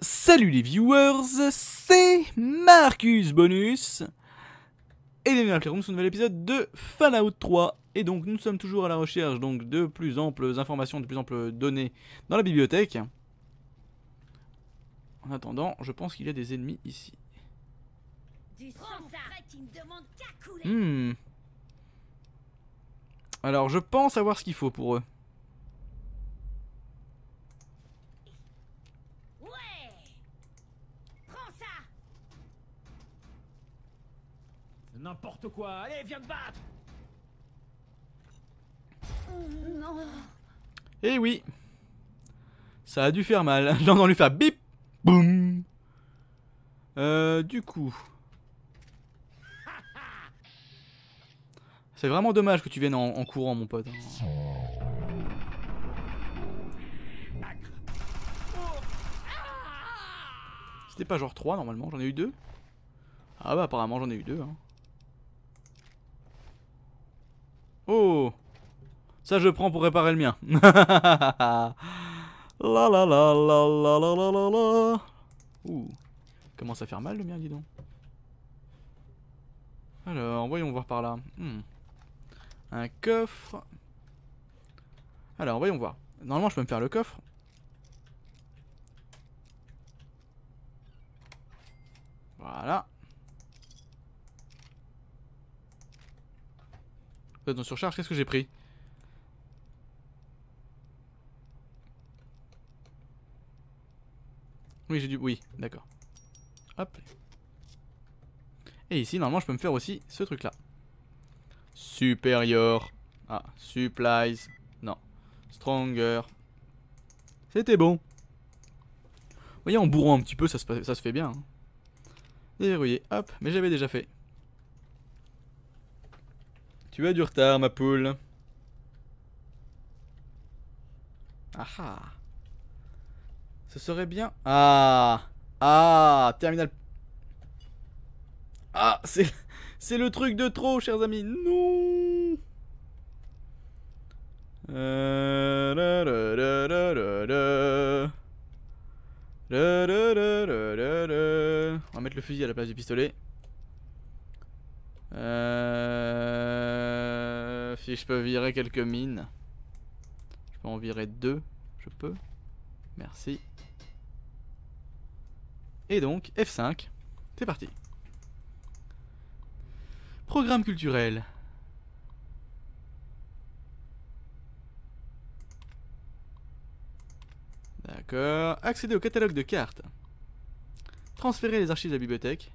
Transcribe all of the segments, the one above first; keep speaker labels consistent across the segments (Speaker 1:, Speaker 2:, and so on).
Speaker 1: Salut les viewers, c'est Marcus Bonus et bienvenue dans Playroom sur un nouvel épisode de Fallout 3 et donc nous sommes toujours à la recherche donc de plus amples informations, de plus amples données dans la bibliothèque. En attendant, je pense qu'il y a des ennemis ici. Hmm. Alors je pense avoir ce qu'il faut pour eux.
Speaker 2: Ouais. Prends ça.
Speaker 3: N'importe quoi, allez, viens te battre
Speaker 2: Non.
Speaker 1: Eh oui Ça a dû faire mal. J'ai entendu faire bip Boum Euh, du coup... C'est vraiment dommage que tu viennes en, en courant, mon pote. C'était pas genre 3 normalement, j'en ai eu 2 Ah bah apparemment j'en ai eu 2 hein. Oh. Ça je prends pour réparer le mien. La la la la la la la la la. Ouh. Commence à faire mal le mien dis donc. Alors voyons voir par là. Hmm. Un coffre. Alors voyons voir. Normalement je peux me faire le coffre. Voilà. Êtes en surcharge, qu'est-ce que j'ai pris? Oui, j'ai dû... Oui, d'accord. Hop. Et ici, normalement, je peux me faire aussi ce truc-là. Supérieur. Ah, supplies. Non. Stronger. C'était bon. Vous voyez, en bourrant un petit peu, ça se, fait bien. hein. Déverrouillé, hop, mais j'avais déjà fait. Tu as du retard, ma poule. Ah ah. Ce serait bien. Ah Ah Terminal. Ah C'est le truc de trop, chers amis. Non. On va mettre le fusil à la place du pistolet. Euh... Si je peux virer quelques mines. Je peux en virer deux. Je peux. Merci. Et donc, F5. C'est parti. Programme culturel. D'accord. Accéder au catalogue de cartes. Transférer les archives de la bibliothèque.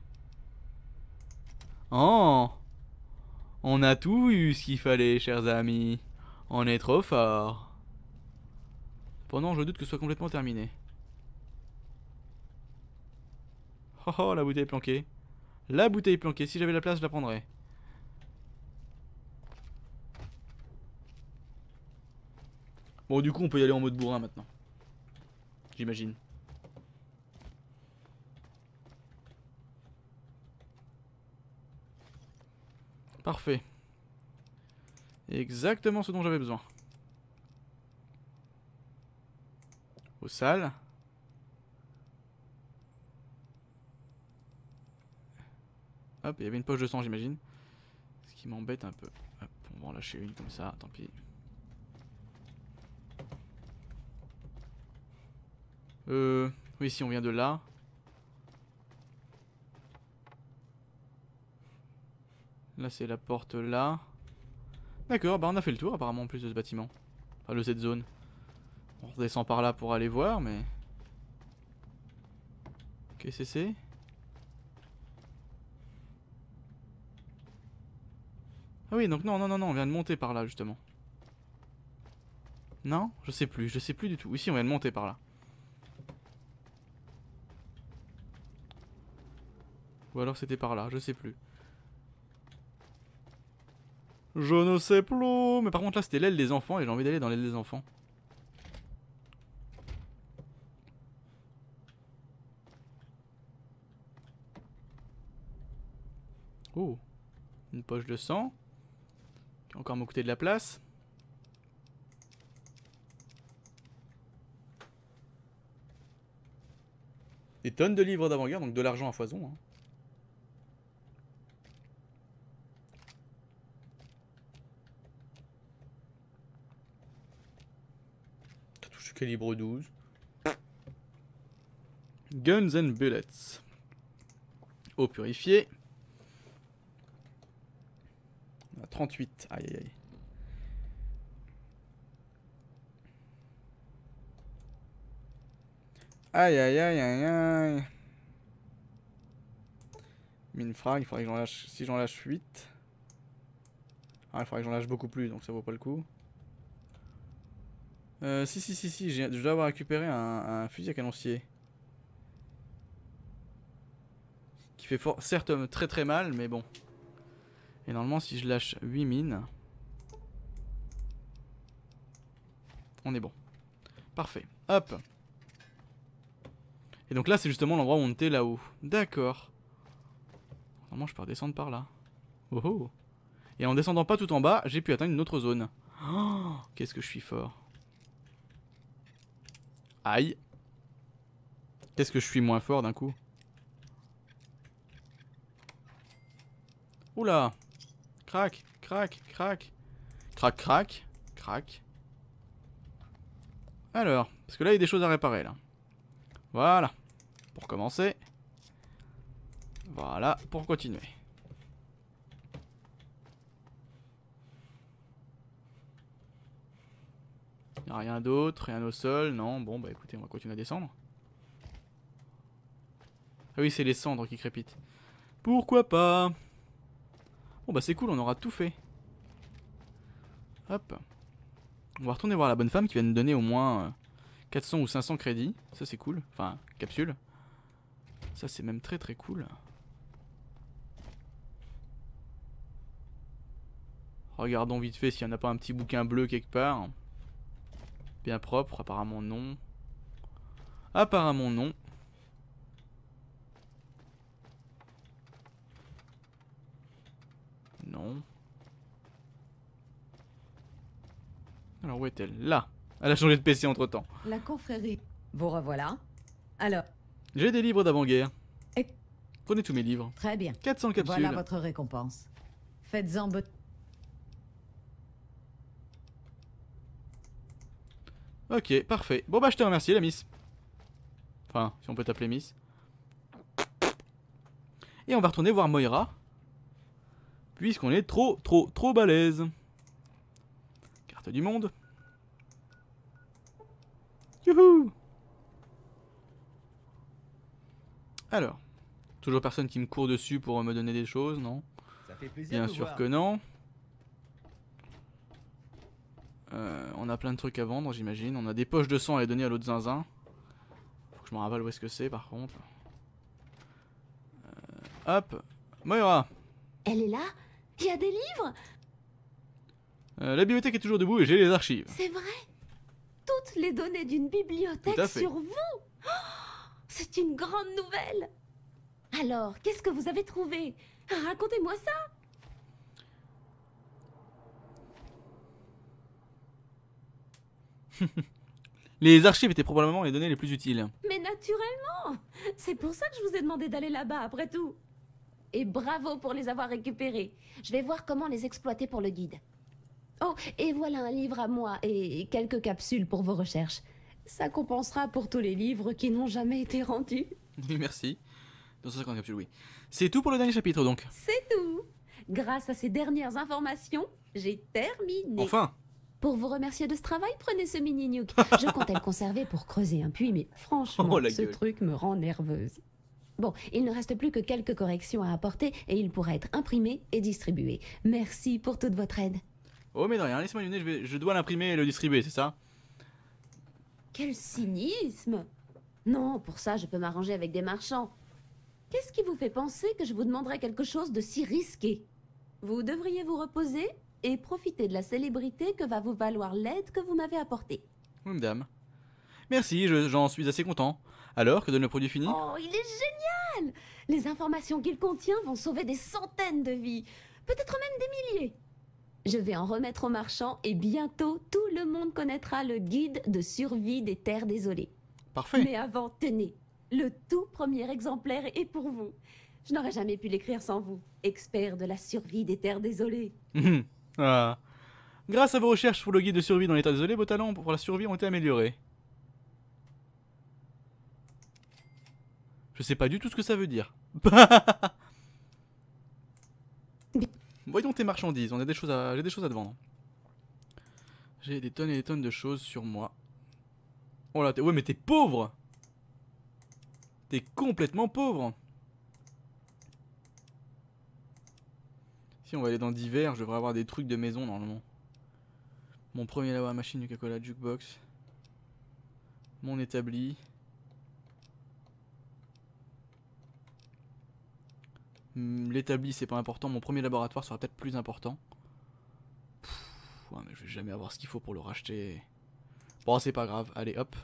Speaker 1: Oh On a tout eu ce qu'il fallait, chers amis. On est trop fort. Pendant, je doute que ce soit complètement terminé. Oh oh, la bouteille planquée. La bouteille planquée, si j'avais la place, je la prendrais. Bon, du coup, on peut y aller en mode bourrin maintenant. J'imagine. Parfait. Exactement ce dont j'avais besoin. Aux salles. Hop, il y avait une poche de sang, j'imagine. Ce qui m'embête un peu. Hop, on va en lâcher une comme ça, tant pis. Euh, oui, si on vient de là. Là, c'est la porte là. D'accord, bah on a fait le tour apparemment en plus de ce bâtiment. Enfin, de cette zone. On redescend par là pour aller voir, mais... Qu'est-ce que c'est? Ah oui, donc non, non, non, non, on vient de monter par là, justement. Non? Je sais plus, je sais plus du tout. Ici, on vient de monter par là. Ou alors c'était par là, je sais plus. Je ne sais plus. Mais par contre là c'était l'aile des enfants et j'ai envie d'aller dans l'aile des enfants. Oh. Une poche de sang. Encore coûté de la place. Des tonnes de livres d'avant-guerre, donc de l'argent à foison. hein. Calibre 12. Guns and bullets. Eau purifiée. On a 38. Aïe aïe aïe. Aïe aïe aïe aïe aïe. Mine frag, il faudrait que j'en lâche. Si j'en lâche 8. Ah, il faudrait que j'en lâche beaucoup plus, donc ça vaut pas le coup. Euh, si, si, si, si, je dois avoir récupéré un, un fusil à canoncier. Qui fait fort, certes euh, très très mal, mais bon. Et normalement, si je lâche 8 mines. On est bon. Parfait. Hop. Et donc là, c'est justement l'endroit où on était là-haut. D'accord. Normalement, je peux redescendre par là. Oh oh. Et en descendant pas tout en bas, j'ai pu atteindre une autre zone. Oh, Qu'est-ce que je suis fort. Aïe. Qu'est-ce que je suis moins fort d'un coup. Oula. Crac, crac, crac. Crac, crac, crac. Alors, parce que là, il y a des choses à réparer, là. Voilà. Pour commencer. Voilà, pour continuer. Y a rien d'autre, rien au sol, non. Bon, bah écoutez, on va continuer à descendre. Ah oui, c'est les cendres qui crépitent. Pourquoi pas? Bon bah c'est cool, on aura tout fait. Hop. On va retourner voir la bonne femme qui va nous donner au moins euh, 400 ou 500 crédits. Ça c'est cool. Enfin, capsule. Ça c'est même très très cool. Regardons vite fait s'il n'y en a pas un petit bouquin bleu quelque part. Bien propre, apparemment non. Apparemment non. Non. Alors où est-elle? Là. Elle a changé de PC entre temps.
Speaker 4: La confrérie. Vous revoilà. Alors,
Speaker 1: J'ai des livres d'avant-guerre.
Speaker 4: Et-
Speaker 1: Prenez tous mes livres.
Speaker 4: très bien.
Speaker 1: 400 capsules.
Speaker 4: Voilà votre récompense. Faites-en
Speaker 1: Ok, parfait. Bon bah je te remercie la miss. Enfin, si on peut t'appeler miss. Et on va retourner voir Moira. Puisqu'on est trop, trop, trop balèze. Carte du monde. Youhou Alors. Toujours personne qui me court dessus pour me donner des choses, non?
Speaker 3: Ça fait plaisir
Speaker 1: Bien sûr que non. Euh, on a plein de trucs à vendre, j'imagine. On a des poches de sang à les donner à l'autre zinzin. Faut que je me rappelle où est-ce que c'est, par contre. Euh, hop. Moira,
Speaker 5: Elle est là? Il y a des livres?
Speaker 1: Euh, la bibliothèque est toujours debout et j'ai les archives.
Speaker 5: C'est vrai? Toutes les données d'une bibliothèque sur vous? Oh, C'est une grande nouvelle Alors, qu'est-ce que vous avez trouvé? Racontez-moi ça
Speaker 1: Les archives étaient probablement les données les plus utiles.
Speaker 5: Mais naturellement C'est pour ça que je vous ai demandé d'aller là-bas, après tout Et bravo pour les avoir récupérés Je vais voir comment les exploiter pour le guide. Oh, et voilà un livre à moi et quelques capsules pour vos recherches. Ça compensera pour tous les livres qui n'ont jamais été rendus.
Speaker 1: Merci. 250 capsules, oui. C'est tout pour le dernier chapitre, donc.
Speaker 5: C'est tout. Grâce à ces dernières informations, j'ai terminé.
Speaker 1: Enfin
Speaker 5: Pour vous remercier de ce travail, prenez ce mini nuke. Je comptais le conserver pour creuser un puits, mais franchement,
Speaker 1: Oh,
Speaker 5: ce
Speaker 1: gueule.
Speaker 5: truc me rend nerveuse. Bon, il ne reste plus que quelques corrections à apporter et il pourra être imprimé et distribué. Merci pour toute votre aide.
Speaker 1: Oh, mais de rien, laisse-moi donner, je, vais... je dois l'imprimer et le distribuer, c'est ça?
Speaker 5: Quel cynisme Non, pour ça, je peux m'arranger avec des marchands. Qu'est-ce qui vous fait penser que je vous demanderais quelque chose de si risqué? Vous devriez vous reposer? Et profiter de la célébrité que va vous valoir l'aide que vous m'avez apportée.
Speaker 1: Oui, madame. Merci, je- j'en suis assez content. Alors, que donne le produit fini?
Speaker 5: Oh, il est génial Les informations qu'il contient vont sauver des centaines de vies, peut-être même des milliers. Je vais en remettre aux marchands et bientôt tout le monde connaîtra le guide de survie des terres désolées.
Speaker 1: Parfait.
Speaker 5: Mais avant, tenez, Le tout premier exemplaire est pour vous. Je n'aurais jamais pu l'écrire sans vous, expert de la survie des terres désolées.
Speaker 1: Ah. Grâce à vos recherches pour le guide de survie dans l'état désolé, vos talents pour la survie ont été améliorés. Je sais pas du tout ce que ça veut dire. Voyons tes marchandises, on a des choses à, j'ai des choses à te vendre. J'ai des tonnes et des tonnes de choses sur moi. Oh là, t'es- ouais mais t'es pauvre T'es complètement pauvre On va aller dans divers, je devrais avoir des trucs de maison normalement. Mon premier à machine du Coca-Cola Jukebox. Mon établi. Hmm, L'établi c'est pas important, mon premier laboratoire sera peut-être plus important. Je vais jamais avoir ce qu'il faut pour le racheter. Bon, c'est pas grave, allez hop.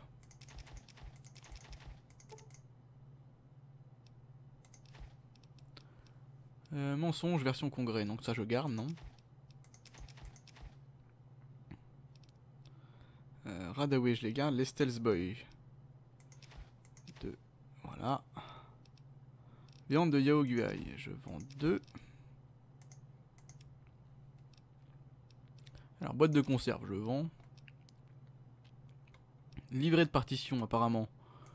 Speaker 1: Euh, mensonge version congrès, donc ça je garde, non euh, Radaway je les garde, les Stealth Boy. Deux, voilà. Viande de Yao Guai, je vends deux. Alors boîte de conserve, je vends. Livret de partition apparemment,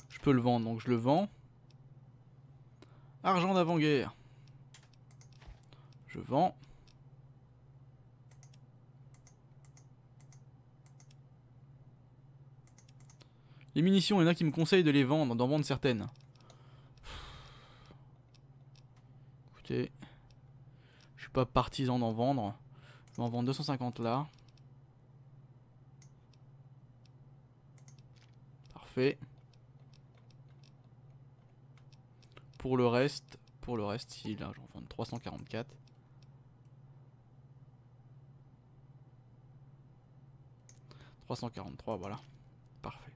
Speaker 1: je peux le vendre, donc je le vends. Argent d'avant-guerre. Je vends. Les munitions, il y en a qui me conseillent de les vendre, d'en vendre certaines. Écoutez, je suis pas partisan d'en vendre. Je vais en vendre 250 là. Parfait. Pour le reste, pour le reste, si là j'en vends 344. « 343, voilà. Parfait.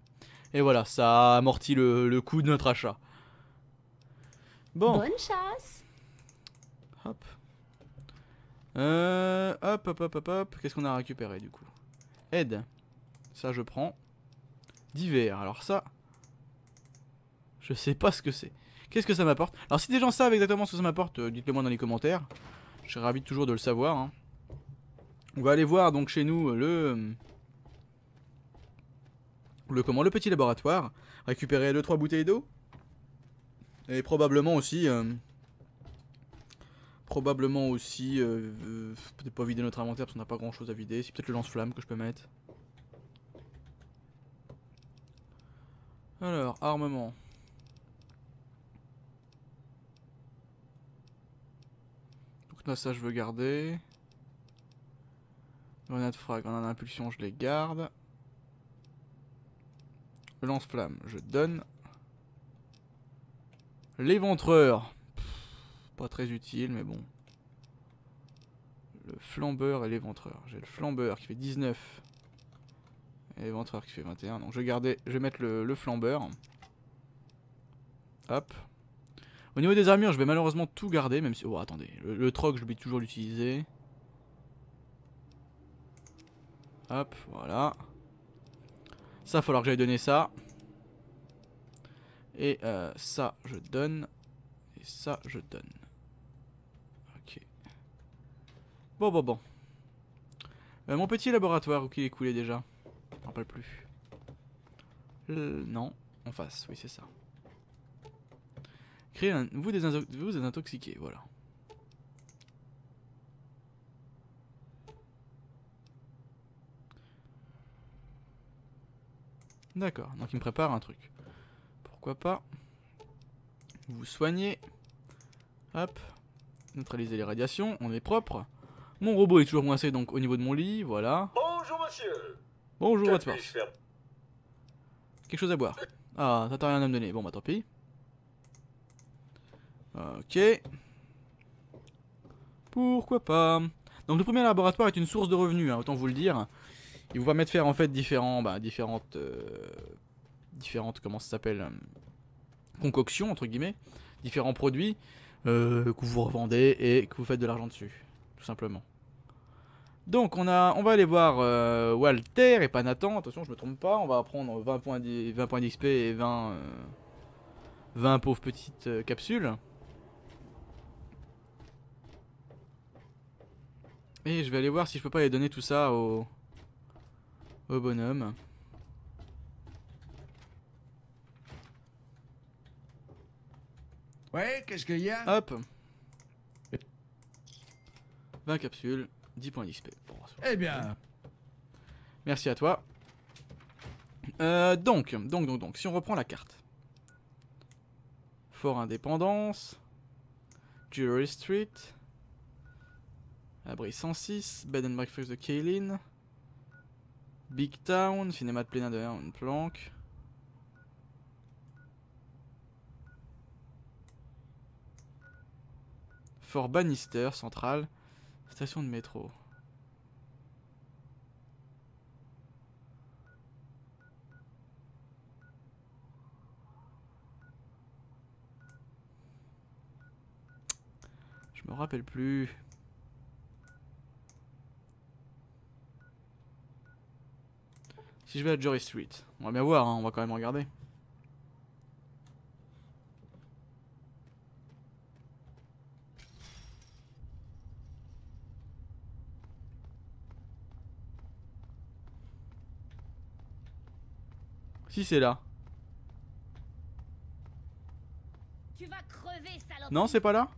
Speaker 1: Et voilà, ça a amorti le, le coût de notre achat. Bon,
Speaker 5: Bonne chasse
Speaker 1: hop. Euh, hop, hop, hop, hop, hop. Qu'est-ce qu'on a récupéré du coup? Aide. Ça, je prends. Divers. Alors ça, je sais pas ce que c'est. Qu'est-ce que ça m'apporte? Alors si des gens savent exactement ce que ça m'apporte, euh, dites-le moi dans les commentaires. Je serais ravi toujours de le savoir. hein. On va aller voir donc chez nous le le comment le petit laboratoire, récupérer 2 3 bouteilles d'eau et probablement aussi euh, probablement aussi euh, euh, peut-être pas vider notre inventaire parce qu'on n'a pas grand-chose à vider, c'est peut-être le lance-flamme que je peux mettre. Alors, armement. Donc là, ça, je veux garder. Grenade frag, grenade d'impulsion, je les garde. Le lance-flamme, je donne. L'éventreur. Pas très utile, mais bon. Le flambeur et l'éventreur. J'ai le flambeur qui fait 19. Et l'éventreur qui fait 21. Donc je vais garder, je vais mettre le, flambeur. Hop. Au niveau des armures, je vais malheureusement tout garder, même si... Oh, attendez. Le, le troc, j'oublie toujours l'utiliser. Hop, voilà. Ça, il va falloir que j'aille donner ça. Et euh, ça, je donne. Et ça, je donne. Ok. Bon, bon, bon. Euh, mon petit laboratoire, où qu'il est coulé déjà Je rappelle plus. Non, en face, oui, c'est ça. Créer un... Vous, des vous voilà. D'accord, donc il me prépare un truc. Pourquoi pas Vous soignez. Hop. Neutraliser les radiations, on est propre. Mon robot est toujours coincé donc au niveau de mon lit, voilà.
Speaker 6: Bonjour monsieur.
Speaker 1: Bonjour
Speaker 6: puis-je faire?
Speaker 1: Quelque chose à boire. Ah, ça t'a rien à me donner. Bon bah tant pis. Ok. Pourquoi pas? Donc le premier laboratoire est une source de revenus, hein, autant vous le dire. Il vous permet de faire en fait différents, bah, différentes, euh, différentes, comment ça s'appelle, euh, concoctions entre guillemets, différents produits euh, que vous revendez et que vous faites de l'argent dessus, tout simplement. Donc on a, on va aller voir Walter et pas Nathan. Attention, je me trompe pas. On va prendre 20 points, d'i- 20 points d'XP et 20, euh, 20 pauvres petites capsules. Et je vais aller voir si je peux pas aller donner tout ça au, au bonhomme.
Speaker 6: Ouais, qu'est-ce qu'il y a?
Speaker 1: Hop 20 capsules, 10 points d'XP. Bon,
Speaker 6: Eh bien,
Speaker 1: Merci à toi. Euh, donc, donc, donc, donc, si on reprend la carte. Fort Indépendance. Jewelry Street. Abri 106. Bed and Breakfast de Kaylin. Big Town. Cinéma de Plénin de une planque. Fort Bannister, centrale. Station de métro. Je me rappelle plus. Si je vais à Jory Street, on va bien voir, hein, on va quand même regarder. Si c'est là.
Speaker 2: Tu vas crever, salope.
Speaker 1: Non, c'est pas là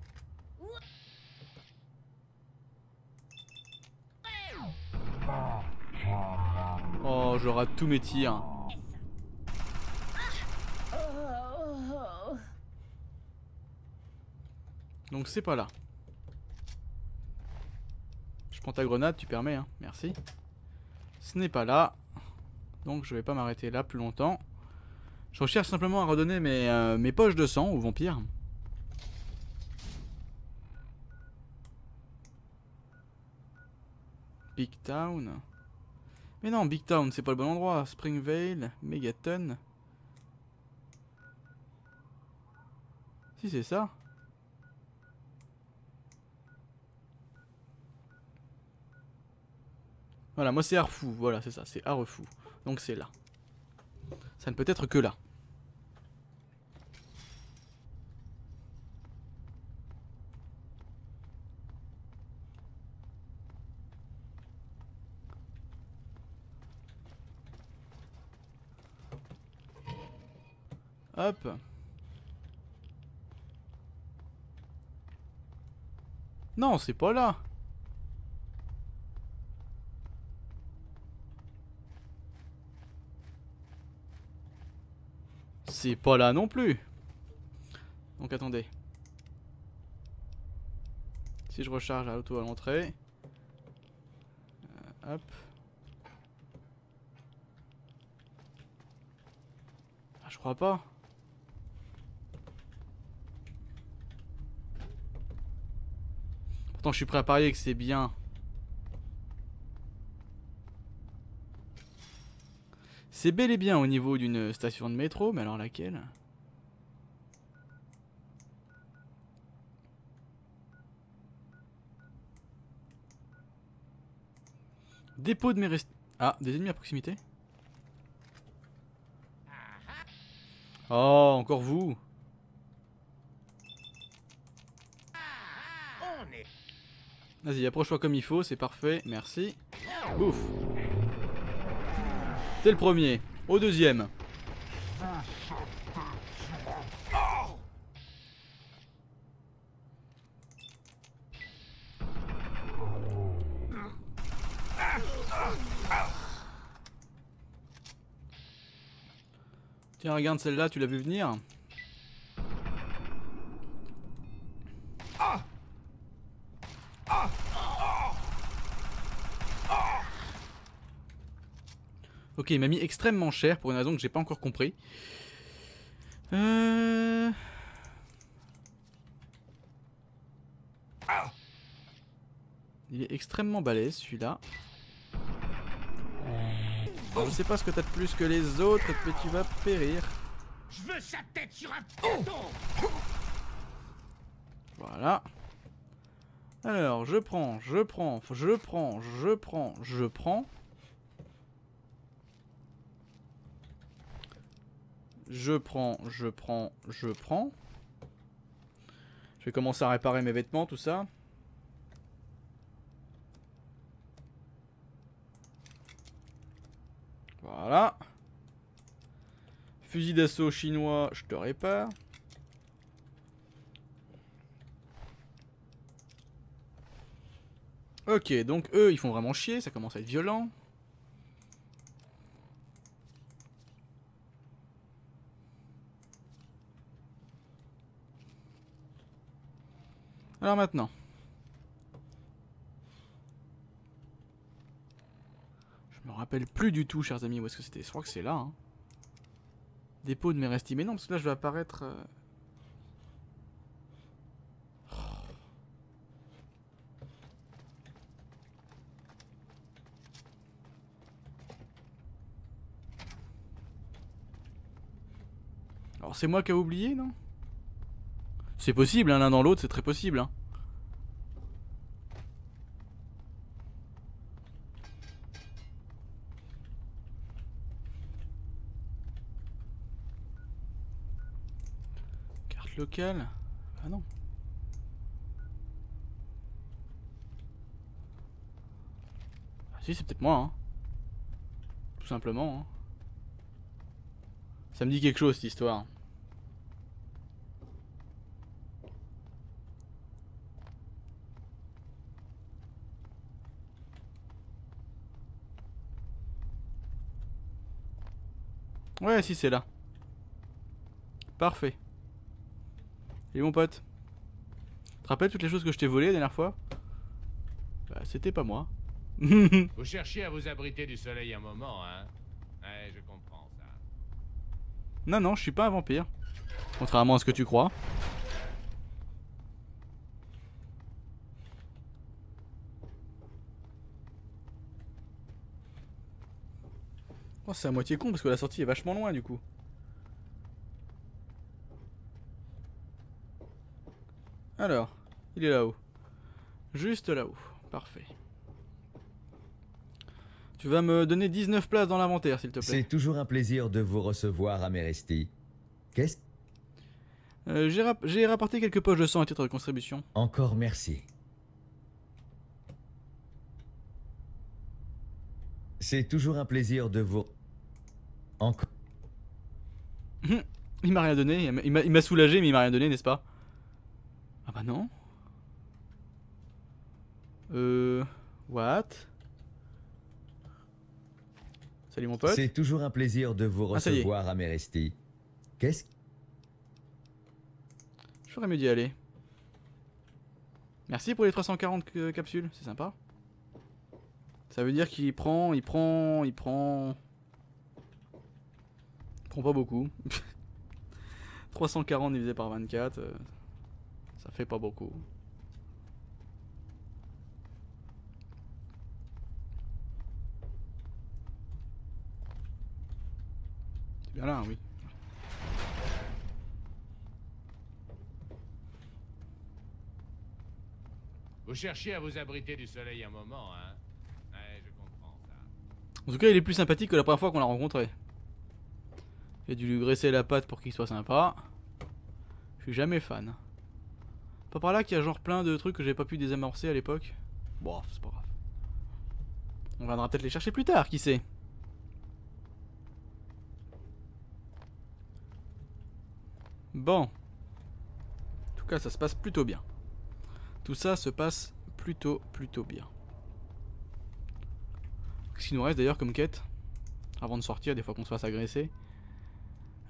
Speaker 1: Oh, je rate tous mes tirs. Donc c'est pas là. Je prends ta grenade, tu permets, hein. Merci. Ce n'est pas là. Donc je vais pas m'arrêter là plus longtemps. Je recherche simplement à redonner mes, euh, mes poches de sang au vampire. Big Town. Mais non, Big Town, c'est pas le bon endroit. Springvale, Megaton. Si c'est ça. Voilà, moi c'est Arfou. Voilà, c'est ça, c'est Arfou. Donc c'est là. Ça ne peut être que là. Hop. Non, c'est pas là. C'est pas là non plus. Donc attendez. Si je recharge à l'auto à l'entrée. Euh, hop. Ah, je crois pas. Pourtant je suis prêt à parier que c'est bien. C'est bel et bien au niveau d'une station de métro, mais alors laquelle? Dépôt de mes rest... Ah, des ennemis à proximité? Oh, encore vous Vas-y, approche-toi comme il faut, c'est parfait, merci. Ouf T'es le premier. Au deuxième. Tiens, regarde celle-là, tu l'as vu venir Ok, il m'a mis extrêmement cher pour une raison que j'ai pas encore compris. Euh... Il est extrêmement balèze celui-là. Je sais pas ce que t'as de plus que les autres, mais tu vas périr.
Speaker 3: Je veux sa tête sur un piéton
Speaker 1: Voilà. Alors, je prends, je prends, je prends, je prends, je prends. Je prends, je prends, je prends. Je vais commencer à réparer mes vêtements, tout ça. Voilà. Fusil d'assaut chinois, je te répare. Ok, donc eux, ils font vraiment chier, ça commence à être violent. Alors maintenant. Je me rappelle plus du tout, chers amis, où est-ce que c'était. Je crois que c'est là. Hein. Dépôt de mes restis. Mais non, parce que là, je vais apparaître... euh, Alors c'est moi qui ai oublié, non? C'est possible, hein, l'un dans l'autre, c'est très possible. Hein. Carte locale Ah non. Ah si, c'est peut-être moi, hein. Tout simplement, hein. Ça me dit quelque chose cette histoire. Ouais, si c'est là. Parfait. Et mon pote Tu te rappelles toutes les choses que je t'ai volées la dernière fois? Bah, c'était pas moi.
Speaker 3: Vous cherchiez à vous abriter du soleil un moment, hein? Ouais, je comprends ça.
Speaker 1: non, non, je suis pas un vampire. Contrairement à ce que tu crois. Oh, c'est à moitié con parce que la sortie est vachement loin du coup. Alors, il est là-haut. Juste là-haut. Parfait. Tu vas me donner 19 places dans l'inventaire, s'il te plaît.
Speaker 6: C'est toujours un plaisir de vous recevoir, Améresti. Qu'est-ce?
Speaker 1: Euh, J'ai rap- j'ai rapporté quelques poches de sang à titre de contribution.
Speaker 6: Encore merci. C'est toujours un plaisir de vous... Encore...
Speaker 1: Il m'a rien donné, il m'a- soulagé mais il m'a rien donné, n'est-ce pas? Ah bah non. Euh... What? Salut mon pote.
Speaker 6: C'est toujours un plaisir de vous
Speaker 1: Ah,
Speaker 6: recevoir, Améresti. Qu'est-ce
Speaker 1: Je ferais mieux d'y aller. Merci pour les 340 que- capsules, c'est sympa. Ça veut dire qu'il prend, il prend, il prend... Prend pas beaucoup. 340 divisé par 24, euh, ça fait pas beaucoup. C'est bien là, oui.
Speaker 3: Vous cherchiez à vous abriter du soleil un moment, hein? Ouais, je comprends ça.
Speaker 1: En tout cas, il est plus sympathique que la première fois qu'on l'a rencontré. J'ai dû lui graisser la patte pour qu'il soit sympa. Je suis jamais fan. Pas par là qu'il y a genre plein de trucs que j'ai pas pu désamorcer à l'époque. Bon, c'est pas grave. On viendra peut-être les chercher plus tard, qui sait. Bon. En tout cas, ça se passe plutôt bien. Tout ça se passe plutôt, plutôt bien. Qu'est-ce qu'il nous reste d'ailleurs comme quête Avant de sortir, des fois qu'on se fasse agresser.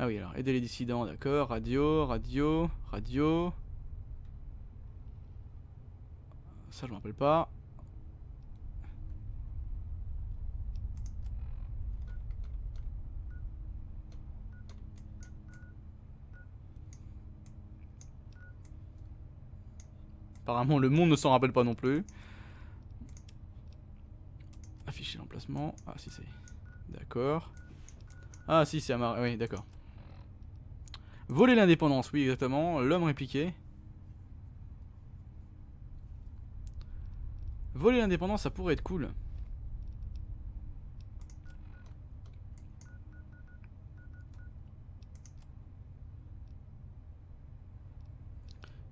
Speaker 1: Ah oui, alors, aider les dissidents, d'accord. Radio, radio, radio. Ça, je me rappelle pas. Apparemment, le monde ne s'en rappelle pas non plus. Afficher l'emplacement. Ah, si, c'est. D'accord. Ah, si, c'est Amar. Oui, d'accord. Voler l'indépendance, oui exactement. L'homme répliqué. Voler l'indépendance, ça pourrait être cool.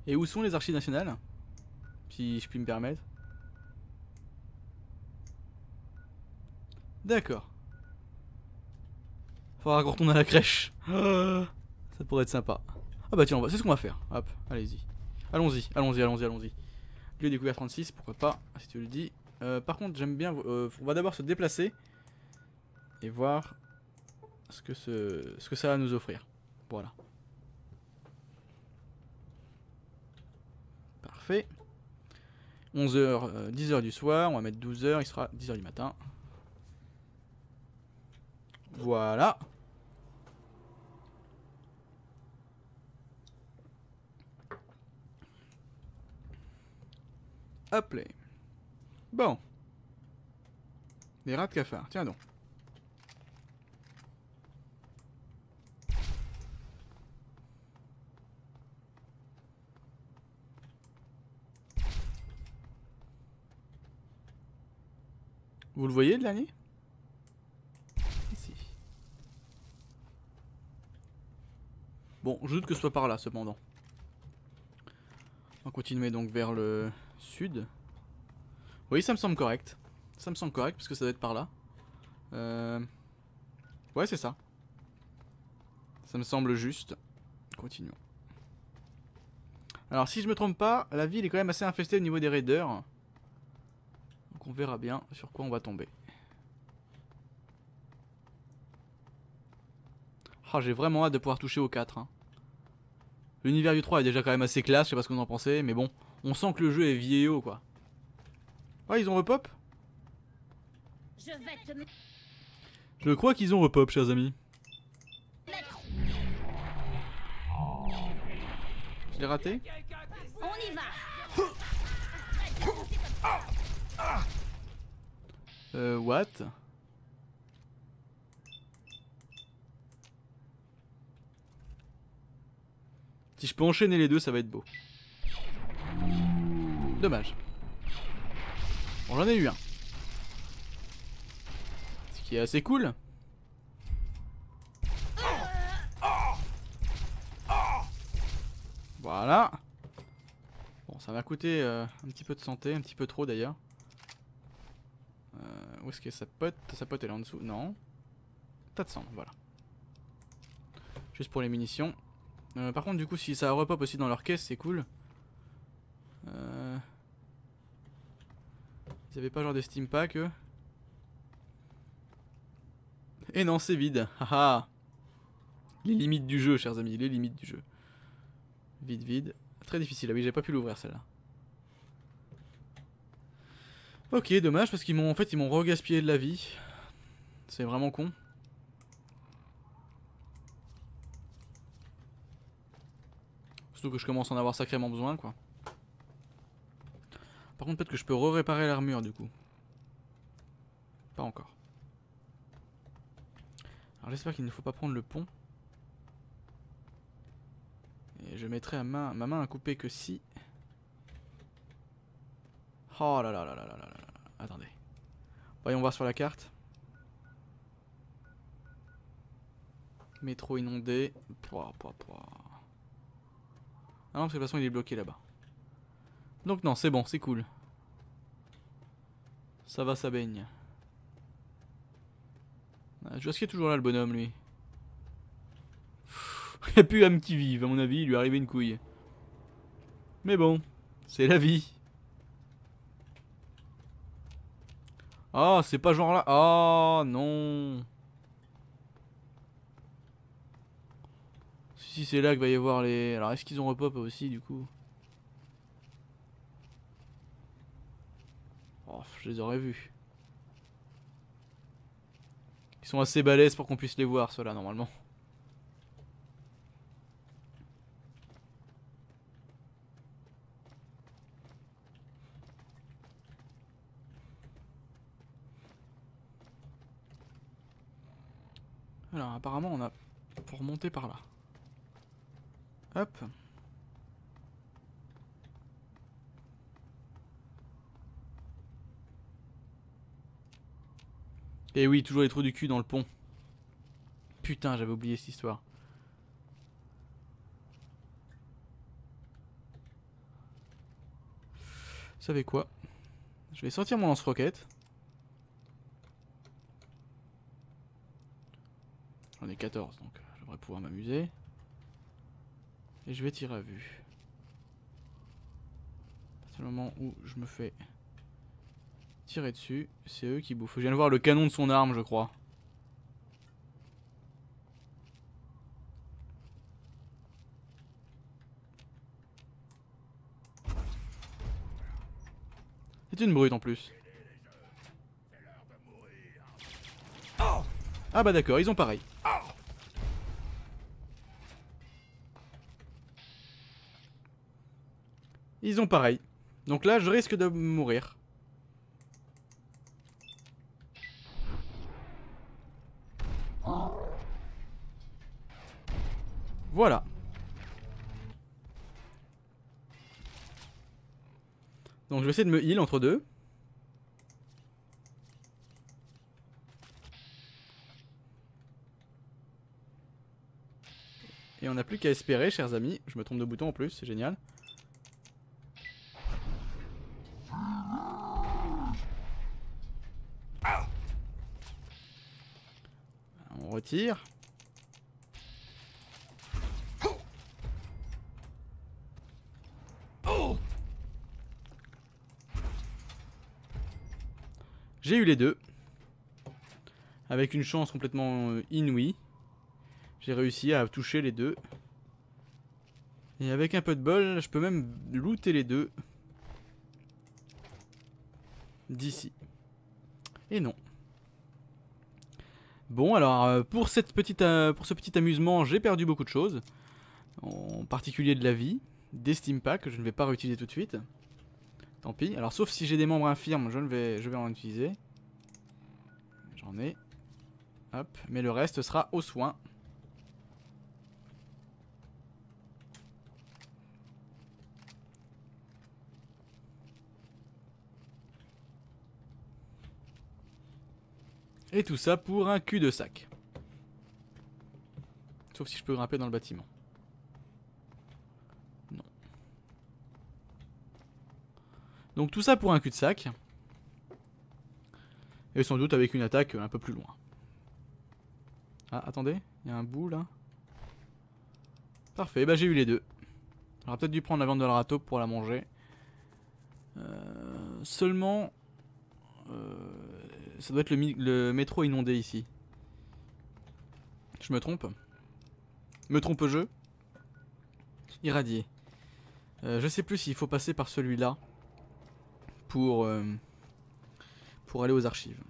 Speaker 1: Et où sont les archives nationales Si je puis me permettre? D'accord. Faudra qu'on retourne à la crèche. Ah ça pourrait être sympa. Ah bah tiens, c'est ce qu'on va faire. Hop, allez-y. Allons-y, allons-y, allons-y, allons-y. Lieu découvert 36, pourquoi pas, si tu le dis. Euh, par contre, j'aime bien. euh, on va d'abord se déplacer et voir ce que, ça va nous offrir. Voilà. Parfait. 11h, 10h du soir, on va mettre 12h, il sera 10h du matin. Voilà. Hop. Bon. Des rats de cafard, tiens donc. Vous le voyez le dernier? Ici. Bon, je doute que ce soit par là cependant. On va continuer donc vers le sud. Oui, ça me semble correct. Ça me semble correct parce que ça doit être par là. Euh... Ouais, c'est ça. Ça me semble juste. Continuons. Alors, si je me trompe pas, la ville est quand même assez infestée au niveau des raiders. Donc on verra bien sur quoi on va tomber. Ah, j'ai vraiment hâte de pouvoir toucher au 4. hein. L'univers du 3 est déjà quand même assez classe, je sais pas ce que vous en pensez, mais bon, on sent que le jeu est vieillot quoi. Ah, ils ont repop
Speaker 2: Je vais te.
Speaker 1: Je crois qu'ils ont repop, chers amis. Je l'ai raté
Speaker 2: On y va.
Speaker 1: Euh, what? Si je peux enchaîner les deux, ça va être beau. Dommage. Bon, j'en ai eu un. Ce qui est assez cool. Voilà. Bon, ça m'a coûté euh, un petit peu de santé, un petit peu trop d'ailleurs. Euh, où est-ce que sa pote? Sa pote elle est en dessous Non. Tas de sang, voilà. Juste pour les munitions. Euh, par contre, du coup, si ça repop aussi dans leur caisse, c'est cool. Euh... Ils avaient pas genre des steam packs eux Et non, c'est vide. Haha. Les limites du jeu, chers amis, les limites du jeu. Vide, vide. Très difficile. Ah oui, j'ai pas pu l'ouvrir celle-là. Ok, dommage parce qu'ils m'ont en fait ils m'ont regaspillé de la vie. C'est vraiment con. Surtout que je commence à en avoir sacrément besoin quoi. Par contre peut-être que je peux re-réparer l'armure du coup. Pas encore. Alors j'espère qu'il ne faut pas prendre le pont. Et je mettrai ma main à couper que si. Oh là là là là là là là là. Attendez. Voyons voir sur la carte. Métro inondé. Pouah, pouah, pouah. Ah non, parce que de toute façon il est bloqué là-bas. Donc non, c'est bon, c'est cool. Ça va, ça baigne. Ah, je vois ce qu'il est toujours là le bonhomme lui. Il n'y a plus âme qui vive, à mon avis, il lui est arrivé une couille. Mais bon, c'est la vie. Ah, c'est pas genre là. Ah, non. C'est là qu'il va y avoir les. Alors, est-ce qu'ils ont repop aussi, du coup Oh, je les aurais vus. Ils sont assez balèzes pour qu'on puisse les voir, ceux-là, normalement. Alors apparemment on a faut remonter par là. Et oui, toujours les trous du cul dans le pont. Putain, j'avais oublié cette histoire. Vous savez quoi? Je vais sortir mon lance-roquette. J'en ai 14, donc euh, je devrais pouvoir m'amuser. Et je vais tirer à vue. C'est le moment où je me fais tirer dessus, c'est eux qui bouffent. Je viens de voir le canon de son arme, je crois. C'est une brute en plus. Ah bah d'accord, ils ont pareil. Ils ont pareil. Donc là, je risque de mourir. Voilà. Donc je vais essayer de me heal entre deux. Et on n'a plus qu'à espérer, chers amis. Je me trompe de bouton en plus, c'est génial. On J'ai eu les deux. Avec une chance complètement euh, inouïe. J'ai réussi à toucher les deux. Et avec un peu de bol, je peux même looter les deux. D'ici. Et non. Bon, alors euh, euh, pour ce petit amusement, j'ai perdu beaucoup de choses. En particulier de la vie. Des steam packs que je ne vais pas réutiliser tout de suite. Tant pis. Alors sauf si j'ai des membres infirmes, je, vais, je vais en utiliser. J'en ai. Hop. Mais le reste sera au soin. Et tout ça pour un cul de sac. Sauf si je peux grimper dans le bâtiment. Non. Donc tout ça pour un cul de sac. Et sans doute avec une attaque un peu plus loin. Ah, attendez, il y a un bout là. Parfait, bah j'ai eu les deux. J'aurais peut-être dû prendre la viande de la râteau pour la manger. Euh, seulement... Euh, ça doit être le, métro inondé ici. Je me trompe? Me trompe-je Irradié. Euh, je sais plus s'il faut passer par celui-là pour, euh, pour aller aux archives.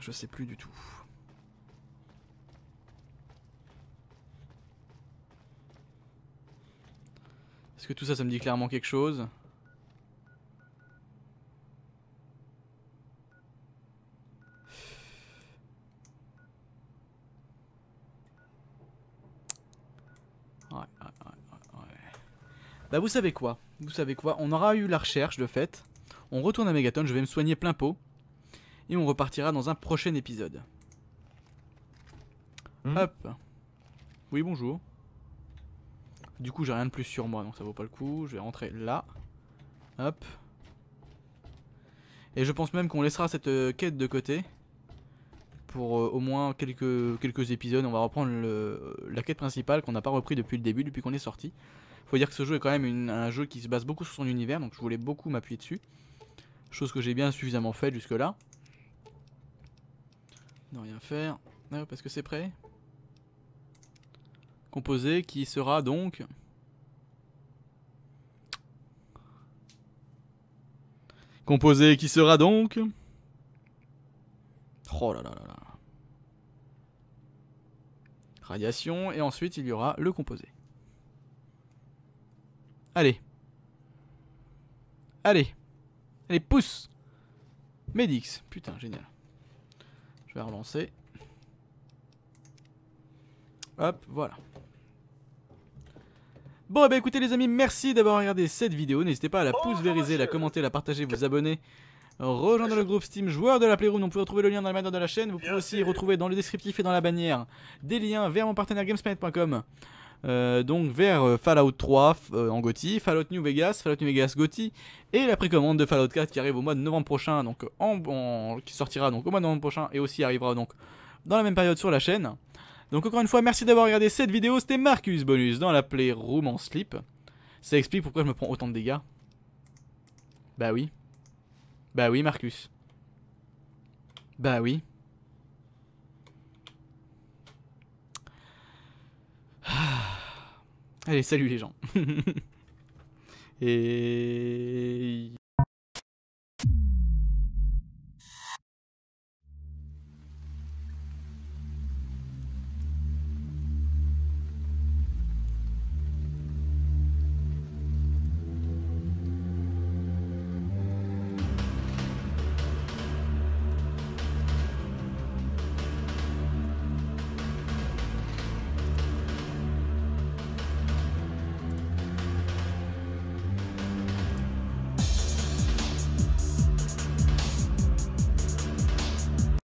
Speaker 1: Je sais plus du tout. Est-ce que tout ça, ça me dit clairement quelque chose? Bah vous savez quoi Vous savez quoi On aura eu la recherche de fait. On retourne à Megaton, je vais me soigner plein pot. Et on repartira dans un prochain épisode.
Speaker 6: Hmm.
Speaker 1: Hop. Oui, bonjour. Du coup, j'ai rien de plus sur moi, donc ça vaut pas le coup. Je vais rentrer là. Hop. Et je pense même qu'on laissera cette euh, quête de côté. Pour euh, au moins quelques, quelques épisodes. On va reprendre le, la quête principale qu'on n'a pas repris depuis le début, depuis qu'on est sorti. Faut dire que ce jeu est quand même un jeu qui se base beaucoup sur son univers, donc je voulais beaucoup m'appuyer dessus. Chose que j'ai bien suffisamment fait jusque là. Ne rien faire. Ah, parce que c'est prêt. Composé qui sera donc... Composé qui sera donc... Oh là là là là. Radiation, et ensuite il y aura le composé. Allez. Allez. Allez, pousse Medix. Putain, génial. Je vais relancer. Hop, voilà. Bon, bah écoutez les amis, merci d'avoir regardé cette vidéo. N'hésitez pas à la pouce vériser, la commenter, la partager, vous abonner. Rejoindre le groupe Steam joueur de la Playroom, vous pouvez retrouver le lien dans la bannière de la chaîne. Vous pouvez aussi retrouver dans le descriptif et dans la bannière des liens vers mon partenaire Gamesplanet.com. euh, donc vers euh, Fallout 3 f- euh, en GOTY, Fallout New Vegas, Fallout New Vegas GOTY et la précommande de Fallout 4 qui arrive au mois de novembre prochain, donc qui sortira donc au mois de novembre prochain et aussi arrivera donc dans la même période sur la chaîne. Donc encore une fois, merci d'avoir regardé cette vidéo. C'était Marcus Bonus dans la Playroom en slip. Ça explique pourquoi je me prends autant de dégâts. Bah oui. Bah oui, Marcus. Bah oui. Allez, salut les gens. Et